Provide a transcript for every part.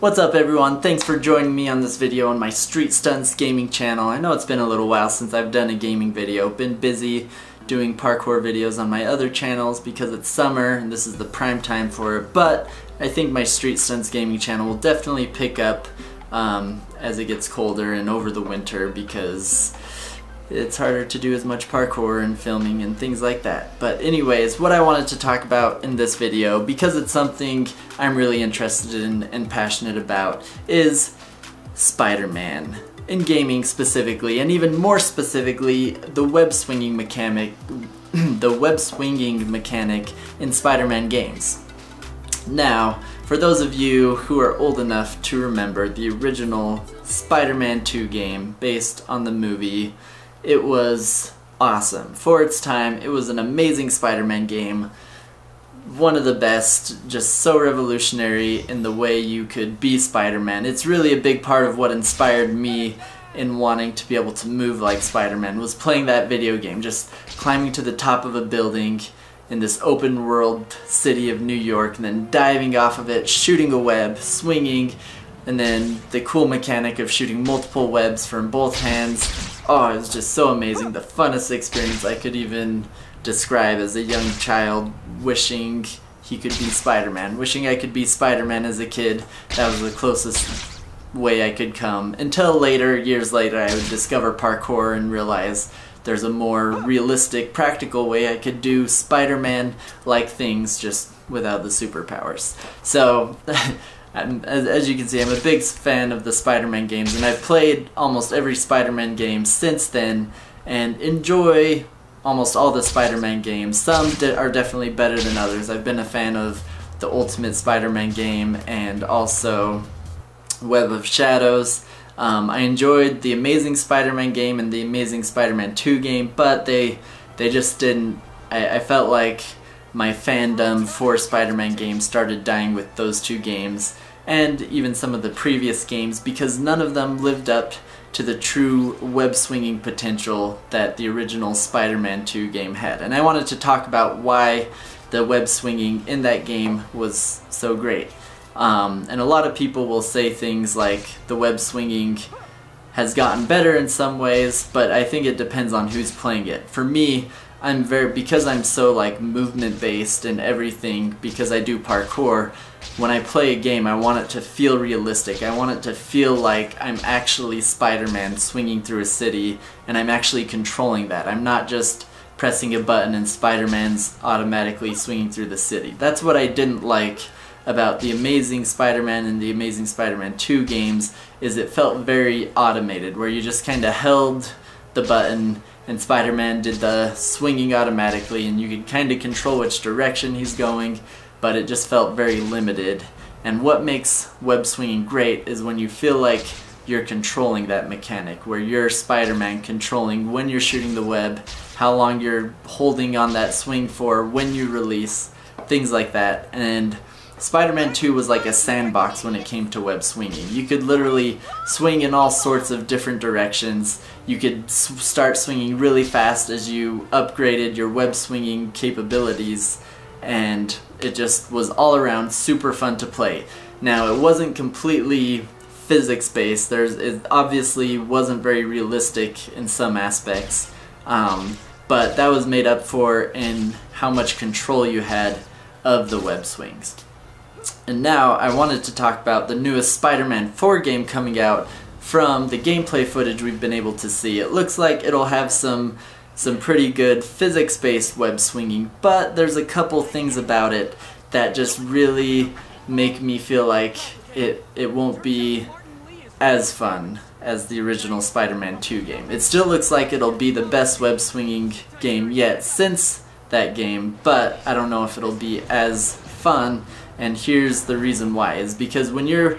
What's up everyone? Thanks for joining me on this video on my Street Stunts gaming channel. I know it's been a little while since I've done a gaming video. Been busy doing parkour videos on my other channels because it's summer and this is the prime time for it. But I think my Street Stunts gaming channel will definitely pick up um, as it gets colder and over the winter because it's harder to do as much parkour and filming and things like that. But anyways, what I wanted to talk about in this video, because it's something I'm really interested in and passionate about, is Spider-Man. In gaming specifically, and even more specifically, the web swinging mechanic, the web swinging mechanic in Spider-Man games. Now, for those of you who are old enough to remember the original Spider-Man 2 game based on the movie it was awesome. For its time, it was an amazing Spider-Man game. One of the best, just so revolutionary in the way you could be Spider-Man. It's really a big part of what inspired me in wanting to be able to move like Spider-Man was playing that video game, just climbing to the top of a building in this open world city of New York and then diving off of it, shooting a web, swinging, and then the cool mechanic of shooting multiple webs from both hands oh, it was just so amazing. The funnest experience I could even describe as a young child wishing he could be Spider-Man. Wishing I could be Spider-Man as a kid. That was the closest way I could come. Until later, years later, I would discover parkour and realize there's a more realistic, practical way I could do Spider-Man-like things just without the superpowers. So as, as, you can see, I'm a big fan of the Spider-Man games, and I've played almost every Spider-Man game since then, and enjoy almost all the Spider-Man games. Some de are definitely better than others. I've been a fan of the Ultimate Spider-Man game, and also Web of Shadows. Um, I enjoyed the Amazing Spider-Man game and the Amazing Spider-Man 2 game, but they they just didn't. I, I felt like my fandom for Spider-Man games started dying with those two games, and even some of the previous games, because none of them lived up to the true web-swinging potential that the original Spider-Man 2 game had. And I wanted to talk about why the web-swinging in that game was so great. Um, and a lot of people will say things like the web-swinging has gotten better in some ways, but I think it depends on who's playing it. For me, I'm very because I'm so like movement based and everything because I do parkour when I play a game I want it to feel realistic. I want it to feel like I'm actually Spider-Man swinging through a city and I'm actually controlling that. I'm not just pressing a button and Spider-Man's automatically swinging through the city. That's what I didn't like about the Amazing Spider-Man and the Amazing Spider-Man 2 games is it felt very automated where you just kind of held the button and Spider-Man did the swinging automatically and you could kind of control which direction he's going but it just felt very limited. And what makes web swinging great is when you feel like you're controlling that mechanic where you're Spider-Man controlling when you're shooting the web how long you're holding on that swing for when you release things like that. And Spider-Man 2 was like a sandbox when it came to web swinging. You could literally swing in all sorts of different directions. You could start swinging really fast as you upgraded your web swinging capabilities and it just was all around super fun to play. Now it wasn't completely physics based, There's, it obviously wasn't very realistic in some aspects, um, but that was made up for in how much control you had of the web swings. And now I wanted to talk about the newest Spider-Man 4 game coming out from the gameplay footage we've been able to see. It looks like it'll have some some pretty good physics-based web swinging, but there's a couple things about it that just really make me feel like it it won't be as fun as the original Spider-Man 2 game. It still looks like it'll be the best web swinging game yet since that game, but I don't know if it'll be as fun and here's the reason why, is because when you're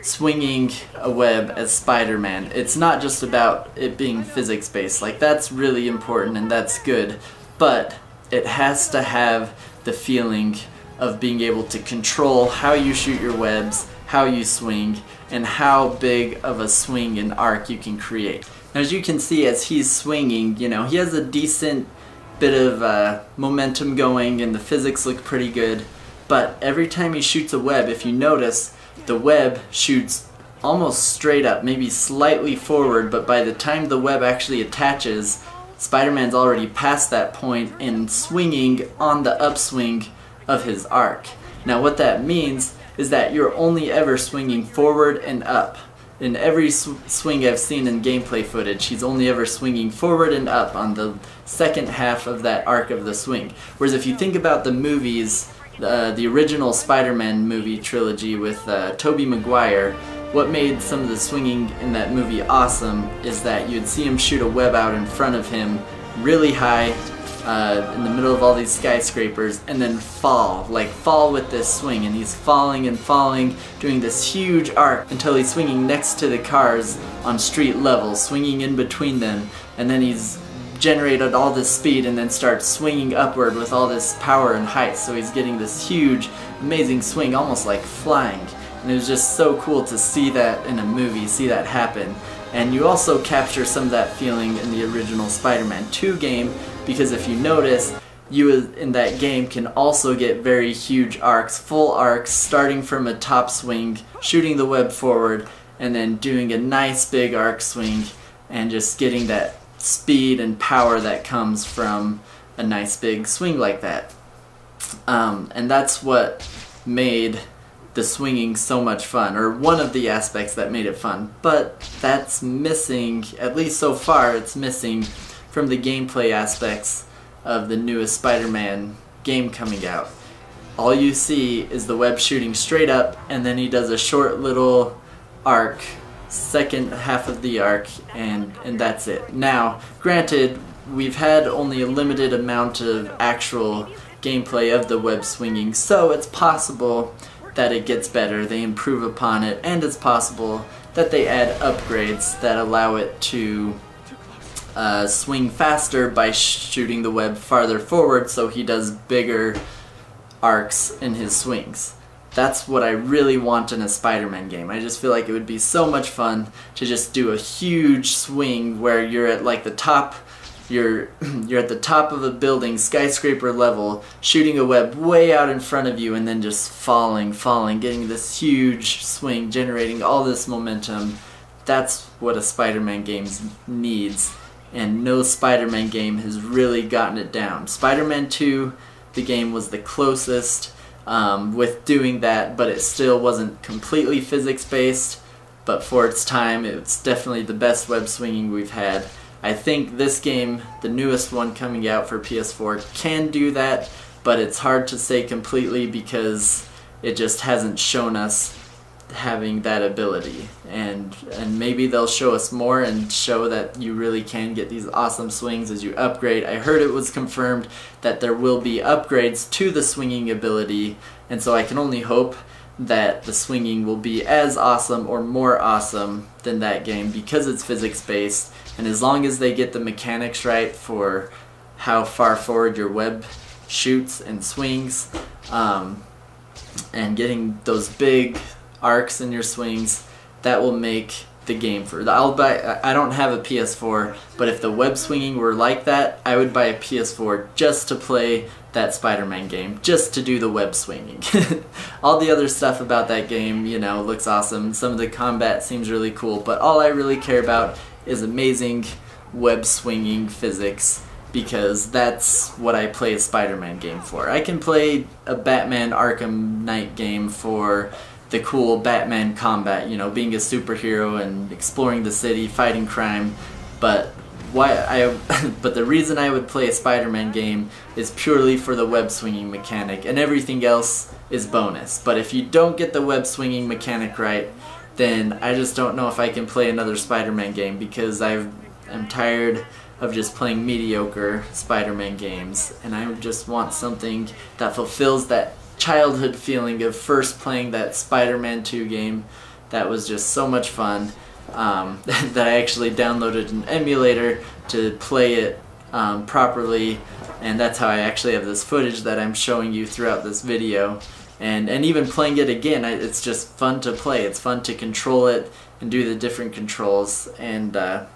swinging a web as Spider-Man, it's not just about it being physics-based. Like, that's really important and that's good, but it has to have the feeling of being able to control how you shoot your webs, how you swing, and how big of a swing and arc you can create. Now, as you can see, as he's swinging, you know, he has a decent bit of uh, momentum going and the physics look pretty good but every time he shoots a web, if you notice, the web shoots almost straight up, maybe slightly forward, but by the time the web actually attaches, Spider-Man's already past that point and swinging on the upswing of his arc. Now what that means is that you're only ever swinging forward and up. In every sw swing I've seen in gameplay footage, he's only ever swinging forward and up on the second half of that arc of the swing. Whereas if you think about the movies, uh, the original Spider-Man movie trilogy with uh, Tobey Maguire, what made some of the swinging in that movie awesome is that you'd see him shoot a web out in front of him really high uh, in the middle of all these skyscrapers and then fall, like fall with this swing and he's falling and falling doing this huge arc until he's swinging next to the cars on street level, swinging in between them and then he's generated all this speed and then starts swinging upward with all this power and height so he's getting this huge amazing swing almost like flying and it was just so cool to see that in a movie, see that happen. And you also capture some of that feeling in the original Spider-Man 2 game because if you notice, you in that game can also get very huge arcs, full arcs, starting from a top swing, shooting the web forward, and then doing a nice big arc swing and just getting that speed and power that comes from a nice big swing like that. Um, and that's what made the swinging so much fun, or one of the aspects that made it fun. But that's missing, at least so far, it's missing from the gameplay aspects of the newest Spider-Man game coming out. All you see is the web shooting straight up, and then he does a short little arc, second half of the arc, and, and that's it. Now, granted, we've had only a limited amount of actual gameplay of the web swinging, so it's possible that it gets better, they improve upon it, and it's possible that they add upgrades that allow it to uh, swing faster by shooting the web farther forward so he does bigger arcs in his swings. That's what I really want in a Spider-Man game. I just feel like it would be so much fun to just do a huge swing where you're at like the top you're you're at the top of a building, skyscraper level, shooting a web way out in front of you and then just falling, falling, getting this huge swing, generating all this momentum. That's what a Spider-Man game needs. And no Spider-Man game has really gotten it down. Spider-Man 2, the game was the closest um, with doing that, but it still wasn't completely physics-based. But for its time, it's definitely the best web swinging we've had. I think this game, the newest one coming out for PS4, can do that, but it's hard to say completely because it just hasn't shown us having that ability. And and maybe they'll show us more and show that you really can get these awesome swings as you upgrade. I heard it was confirmed that there will be upgrades to the swinging ability, and so I can only hope that the swinging will be as awesome or more awesome than that game because it's physics based and as long as they get the mechanics right for how far forward your web shoots and swings um, and getting those big arcs in your swings that will make the game for I'll buy I don't have a PS4 but if the web swinging were like that I would buy a PS4 just to play that Spider-Man game just to do the web swinging all the other stuff about that game you know looks awesome some of the combat seems really cool but all I really care about is amazing web swinging physics because that's what I play a Spider-Man game for. I can play a Batman Arkham Knight game for the cool Batman combat, you know, being a superhero and exploring the city, fighting crime, but why I but the reason I would play a Spider-Man game is purely for the web swinging mechanic and everything else is bonus. But if you don't get the web swinging mechanic right, then I just don't know if I can play another Spider-Man game because i I'm tired of just playing mediocre Spider-Man games and I just want something that fulfills that childhood feeling of first playing that Spider-Man 2 game. That was just so much fun um, that I actually downloaded an emulator to play it um, properly. And that's how I actually have this footage that I'm showing you throughout this video. And and even playing it again it's just fun to play. It's fun to control it and do the different controls. And uh,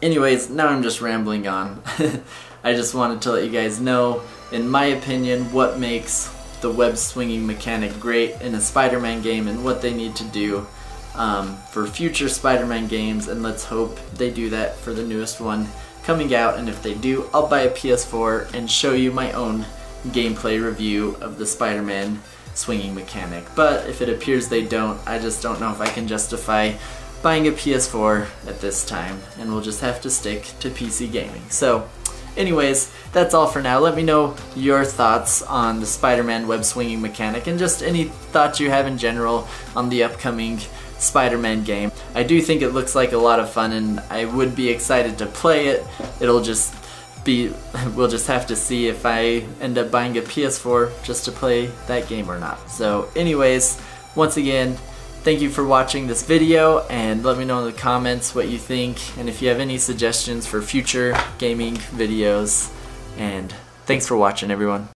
anyways now I'm just rambling on. I just wanted to let you guys know in my opinion what makes the web swinging mechanic great in a Spider-Man game and what they need to do um, for future Spider-Man games and let's hope they do that for the newest one coming out. And if they do I'll buy a PS4 and show you my own gameplay review of the Spider-Man swinging mechanic. But if it appears they don't I just don't know if I can justify buying a PS4 at this time and we'll just have to stick to PC gaming. So anyways that's all for now let me know your thoughts on the Spider-Man web swinging mechanic and just any thoughts you have in general on the upcoming Spider-Man game. I do think it looks like a lot of fun and I would be excited to play it. It'll just be, we'll just have to see if I end up buying a PS4 just to play that game or not. So anyways, once again, thank you for watching this video and let me know in the comments what you think and if you have any suggestions for future gaming videos and thanks for watching everyone.